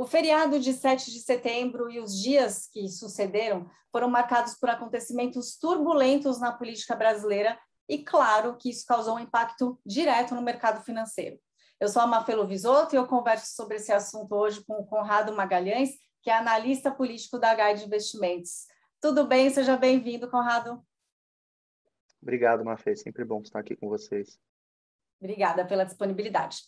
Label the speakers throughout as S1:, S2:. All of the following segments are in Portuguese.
S1: O feriado de 7 de setembro e os dias que sucederam foram marcados por acontecimentos turbulentos na política brasileira e, claro, que isso causou um impacto direto no mercado financeiro. Eu sou a Mafelo Visoto e eu converso sobre esse assunto hoje com o Conrado Magalhães, que é analista político da Guide Investimentos. Tudo bem? Seja bem-vindo, Conrado.
S2: Obrigado, Mafê. Sempre bom estar aqui com vocês.
S1: Obrigada pela disponibilidade.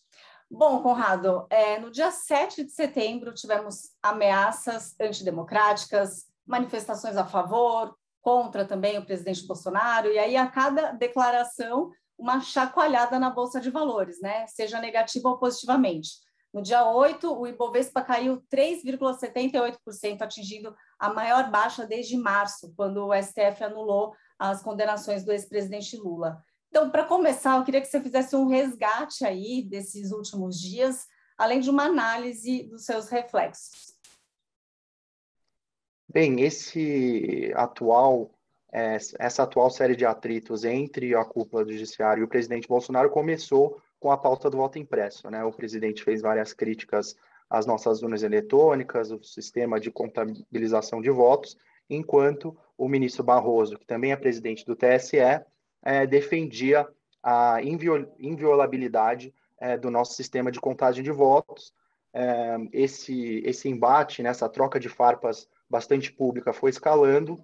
S1: Bom, Conrado, é, no dia 7 de setembro tivemos ameaças antidemocráticas, manifestações a favor, contra também o presidente Bolsonaro, e aí a cada declaração uma chacoalhada na Bolsa de Valores, né? Seja negativa ou positivamente. No dia 8, o Ibovespa caiu 3,78%, atingindo a maior baixa desde março, quando o STF anulou as condenações do ex-presidente Lula. Então, para começar, eu queria que você fizesse um resgate aí desses últimos dias, além de uma análise dos seus reflexos.
S2: Bem, esse atual, é, essa atual série de atritos entre a cúpula do judiciário e o presidente Bolsonaro começou com a pauta do voto impresso. Né? O presidente fez várias críticas às nossas urnas eletrônicas, o sistema de contabilização de votos, enquanto o ministro Barroso, que também é presidente do TSE, é, defendia a inviolabilidade é, do nosso sistema de contagem de votos. É, esse, esse embate, né, troca de farpas bastante pública, foi escalando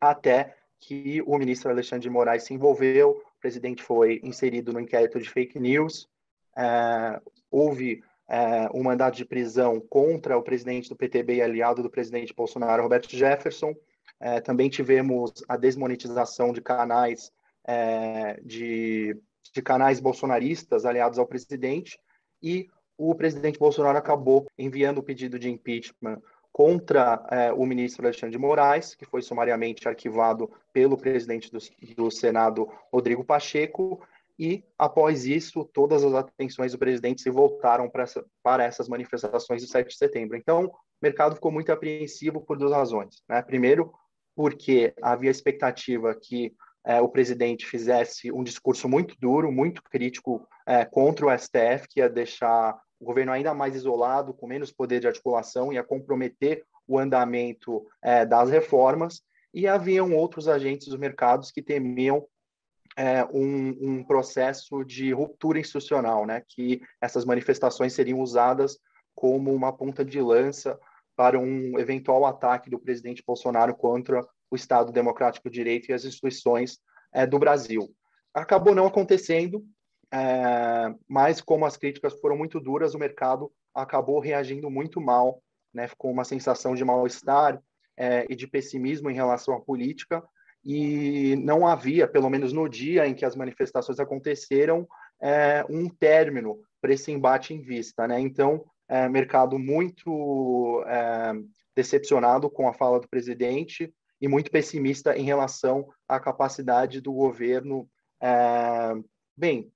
S2: até que o ministro Alexandre de Moraes se envolveu, o presidente foi inserido no inquérito de fake news, é, houve é, um mandato de prisão contra o presidente do PTB e aliado do presidente Bolsonaro, Roberto Jefferson. É, também tivemos a desmonetização de canais é, de, de canais bolsonaristas aliados ao presidente, e o presidente Bolsonaro acabou enviando o pedido de impeachment contra é, o ministro Alexandre de Moraes, que foi sumariamente arquivado pelo presidente do, do, Senado, Rodrigo Pacheco, e após isso, todas as atenções do presidente se voltaram para, essa, para essas manifestações do 7 de setembro. Então, o mercado ficou muito apreensivo por duas razões. Né? Primeiro, porque havia expectativa que é, o presidente fizesse um discurso muito duro, muito crítico é, contra o STF, que ia deixar o governo ainda mais isolado, com menos poder de articulação, ia comprometer o andamento é, das reformas, e haviam outros agentes dos mercados que temiam é, um, um, processo de ruptura institucional, né, que essas manifestações seriam usadas como uma ponta de lança para um eventual ataque do presidente Bolsonaro contra o Estado Democrático de Direito e as instituições é, do Brasil. Acabou não acontecendo, é, mas como as críticas foram muito duras, o mercado acabou reagindo muito mal, né? ficou uma sensação de mal-estar é, e de pessimismo em relação à política, e não havia, pelo menos no dia em que as manifestações aconteceram, é, um término para esse embate em vista. Né? Então, é, mercado muito é, decepcionado com a fala do presidente, e muito pessimista em relação à capacidade do governo, é, bem,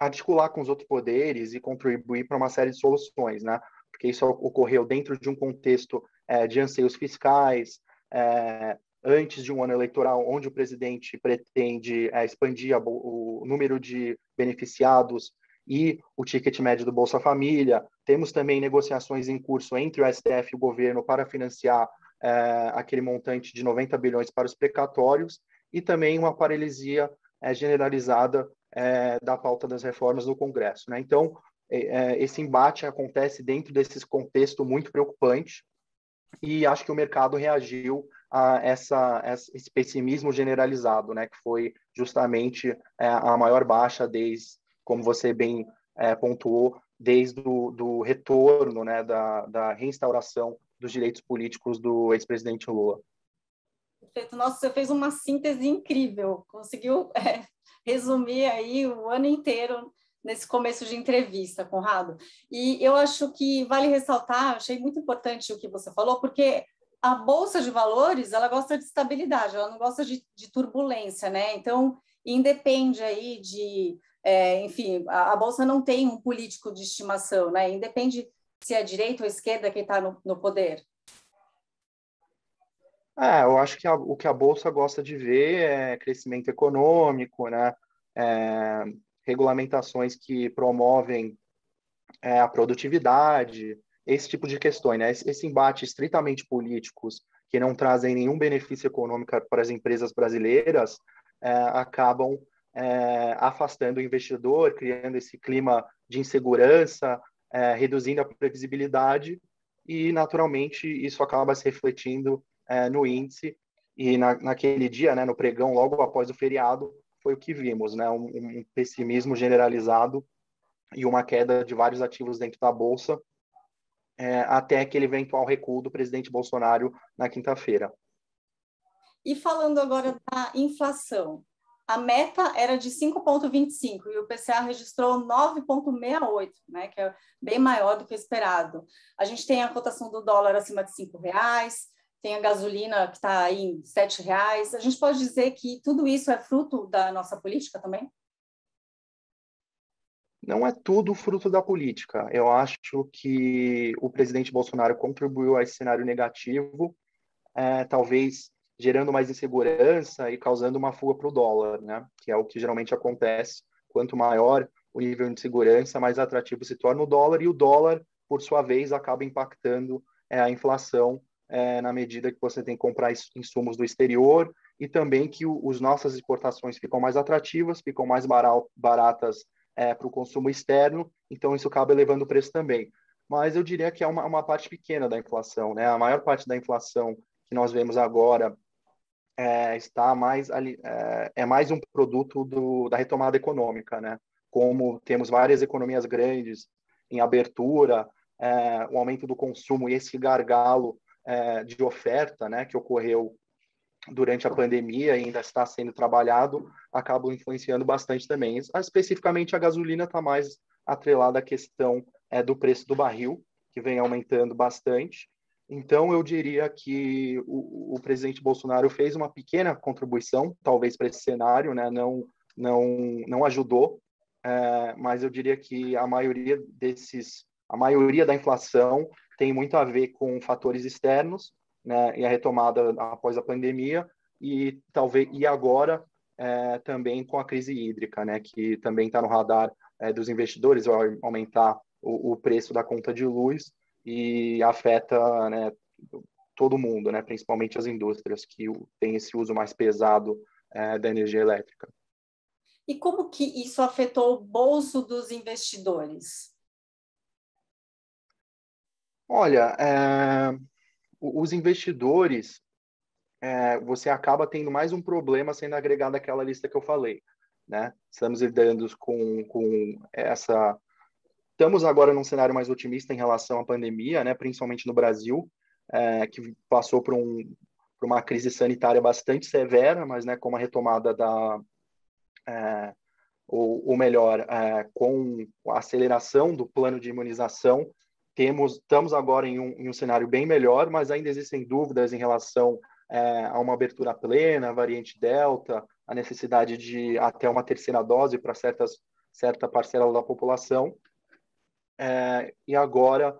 S2: articular com os outros poderes e contribuir para uma série de soluções, né? Porque isso ocorreu dentro de um contexto é, de anseios fiscais, é, antes de um ano eleitoral, onde o presidente pretende é, expandir o número de beneficiados e o ticket médio do Bolsa Família. Temos também negociações em curso entre o STF e o governo para financiar é, aquele montante de 90 bilhões para os precatórios e também uma paralisia é, generalizada é, da pauta das reformas do Congresso. Né? Então, esse embate acontece dentro desse contexto muito preocupante e acho que o mercado reagiu a essa, esse pessimismo generalizado, né, que foi justamente a maior baixa desde, como você bem pontuou, desde o do retorno, né, da, da reinstauração dos direitos políticos do ex-presidente Lula.
S1: Perfeito. Nossa, você fez uma síntese incrível. Conseguiu é, resumir aí o ano inteiro nesse começo de entrevista, Conrado. E eu acho que vale ressaltar, achei muito importante o que você falou, porque a bolsa de valores ela gosta de estabilidade, ela não gosta de, de turbulência, né? Então independe aí de, é, enfim, a, a, bolsa não tem um político de estimação, né? Independe se é direita ou esquerda quem está no, no, poder?
S2: É, eu acho que a, o que a Bolsa gosta de ver é crescimento econômico, né? É, regulamentações que promovem é, a produtividade esse tipo de questões, né? Esse, esse embate estritamente políticos que não trazem nenhum benefício econômico para as empresas brasileiras é, acabam é, afastando o investidor, criando esse clima de insegurança, é, reduzindo a previsibilidade e, naturalmente, isso acaba se refletindo é, no índice. E na, naquele dia, né, no pregão, logo após o feriado, foi o que vimos, né, um, um pessimismo generalizado e uma queda de vários ativos dentro da bolsa, é, até aquele eventual recuo do presidente Bolsonaro na quinta-feira.
S1: E falando agora da inflação, a meta era de 5,25 e o PCA registrou 9,68, né, que é bem maior do que o esperado. A gente tem a cotação do dólar acima de R$ reais, tem a gasolina que está em R$ reais. A gente pode dizer que tudo isso é fruto da nossa política também?
S2: Não é tudo fruto da política. Eu acho que o presidente Bolsonaro contribuiu a esse cenário negativo, é, talvez gerando mais insegurança e causando uma fuga para o dólar, né? Que é o que geralmente acontece. Quanto maior o nível de segurança, mais atrativo se torna o dólar e o dólar, por sua vez, acaba impactando é, a inflação é, na medida que você tem que comprar insumos do exterior e também que os nossas exportações ficam mais atrativas, ficam mais baratas é, para o consumo externo, então isso acaba elevando o preço também. Mas eu diria que é uma, uma parte pequena da inflação, né? A maior parte da inflação que nós vemos agora é, está mais ali, é, é, mais um produto do, da retomada econômica, né? Como temos várias economias grandes em abertura, é, o aumento do consumo e esse gargalo é, de oferta, né, que ocorreu durante a pandemia e ainda está sendo trabalhado, acabam influenciando bastante também. Especificamente a gasolina está mais atrelada à questão é, do preço do barril, que vem aumentando bastante, então, eu diria que o, o, presidente Bolsonaro fez uma pequena contribuição, talvez para esse cenário, né? não, não, não ajudou, é, mas eu diria que a maioria desses, a maioria da inflação tem muito a ver com fatores externos, né? E a retomada após a pandemia e talvez e agora é, também com a crise hídrica, né? Que também está no radar é, dos investidores, vai aumentar o, o preço da conta de luz e afeta né, todo mundo, né, principalmente as indústrias que têm esse uso mais pesado é, da energia elétrica.
S1: E como que isso afetou o bolso dos investidores?
S2: Olha, é, os investidores, é, você acaba tendo mais um problema sendo agregado àquela lista que eu falei. Né? Estamos lidando com, com essa Estamos agora num cenário mais otimista em relação à pandemia, né, principalmente no Brasil, é, que passou por, um, por, uma crise sanitária bastante severa, mas né, com uma retomada da. É, ou, ou, melhor, é, com a aceleração do plano de imunização, temos, estamos agora em um, em um cenário bem melhor, mas ainda existem dúvidas em relação é, a uma abertura plena, variante Delta, a necessidade de até uma terceira dose para certas certa parcela da população. É, e agora,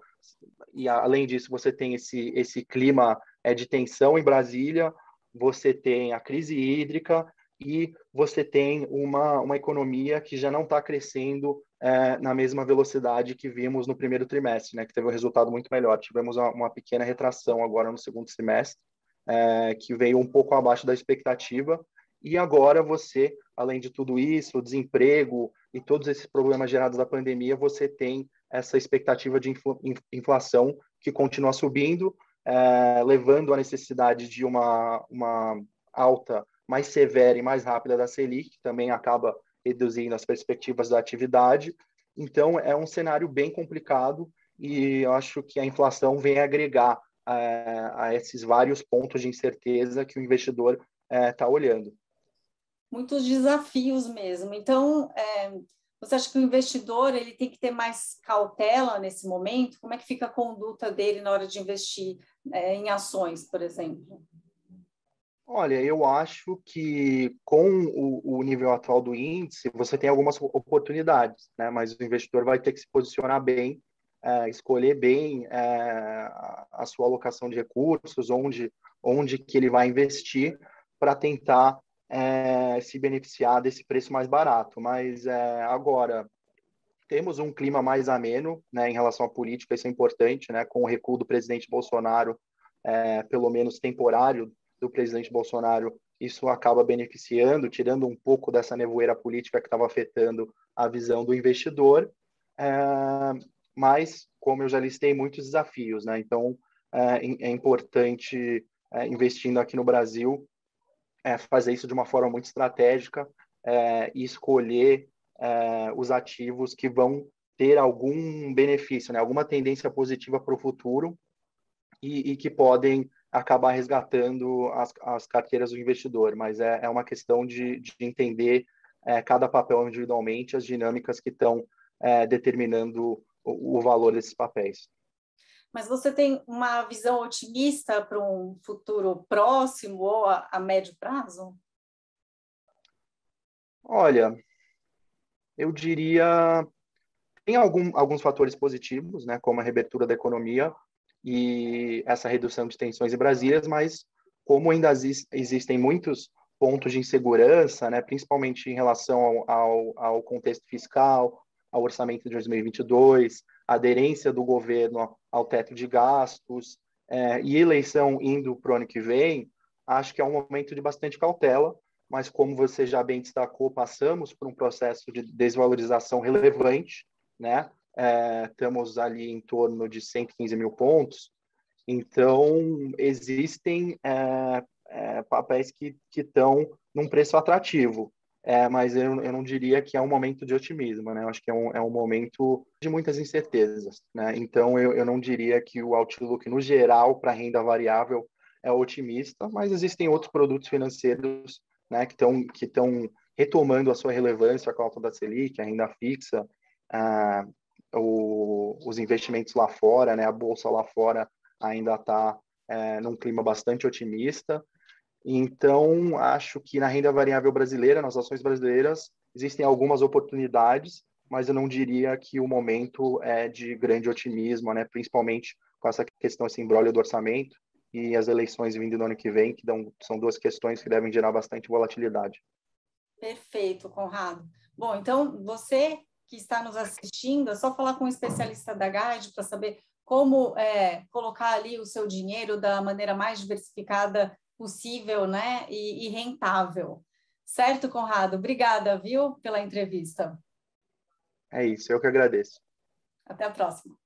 S2: e além disso, você tem esse, esse clima é, de tensão em Brasília, você tem a crise hídrica e você tem uma, uma economia que já não está crescendo é, na mesma velocidade que vimos no primeiro trimestre, né, que teve um resultado muito melhor. Tivemos uma, uma pequena retração agora no segundo semestre, é, que veio um pouco abaixo da expectativa, e agora você, além de tudo isso, o desemprego e todos esses problemas gerados da pandemia, você tem essa expectativa de inflação que continua subindo, é, levando à necessidade de uma, uma alta mais severa e mais rápida da Selic, que também acaba reduzindo as perspectivas da atividade. Então, é um cenário bem complicado e eu acho que a inflação vem agregar é, a esses vários pontos de incerteza que o investidor está é, olhando.
S1: Muitos desafios mesmo. Então, é, você acha que o investidor ele tem que ter mais cautela nesse momento? Como é que fica a conduta dele na hora de investir é, em ações, por exemplo?
S2: Olha, eu acho que com o, o, nível atual do índice, você tem algumas oportunidades, né? mas o investidor vai ter que se posicionar bem, é, escolher bem é, a sua alocação de recursos, onde, onde que ele vai investir para tentar é, se beneficiar desse preço mais barato. Mas é, agora, temos um clima mais ameno né, em relação à política, isso é importante, né, com o recuo do presidente Bolsonaro, é, pelo menos temporário, do presidente Bolsonaro, isso acaba beneficiando, tirando um pouco dessa nevoeira política que estava afetando a visão do investidor, mas, como eu já listei, muitos desafios. Né? Então, é, é importante, é, investindo aqui no Brasil, é, fazer isso de uma forma muito estratégica é, e escolher é, os ativos que vão ter algum benefício, né, alguma tendência positiva para o futuro e, e, que podem acabar resgatando as, as, carteiras do investidor. Mas é, é uma questão de, de entender é, cada papel individualmente, as dinâmicas que estão é, determinando o, o valor desses papéis.
S1: Mas você tem uma visão otimista para um futuro próximo ou a, a médio prazo?
S2: Olha, eu diria tem algum, alguns fatores positivos, né, como a reabertura da economia e essa redução de tensões em Brasília, mas como ainda existem muitos pontos de insegurança, né, principalmente em relação ao, ao, ao contexto fiscal, ao orçamento de 2022, aderência do governo ao teto de gastos é, e eleição indo para o ano que vem, acho que é um momento de bastante cautela, mas como você já bem destacou, passamos por um processo de desvalorização relevante, né? É, estamos ali em torno de 115 mil pontos, então existem é, é, papéis que estão num preço atrativo, é, mas eu, eu não diria que é um momento de otimismo, né? Eu acho que é um, é um momento de muitas incertezas, né? Então eu, eu não diria que o outlook no geral para renda variável é otimista, mas existem outros produtos financeiros né, que estão que retomando a sua relevância com a alta da Selic, a renda fixa, ah, o, os investimentos lá fora, né, a bolsa lá fora ainda está é, num clima bastante otimista. Então, acho que na renda variável brasileira, nas ações brasileiras, existem algumas oportunidades, mas eu não diria que o momento é de grande otimismo, né? principalmente com essa questão, esse embrólio do orçamento, e as eleições vindo no ano que vem, que dão, são duas questões que devem gerar bastante volatilidade.
S1: Perfeito, Conrado. Bom, então você que está nos assistindo, é só falar com um especialista da Guide para saber como é, colocar ali o seu dinheiro da maneira mais diversificada possível, né, e, e rentável. Certo, Conrado? Obrigada, viu, pela entrevista.
S2: É isso, eu que agradeço.
S1: Até a próxima.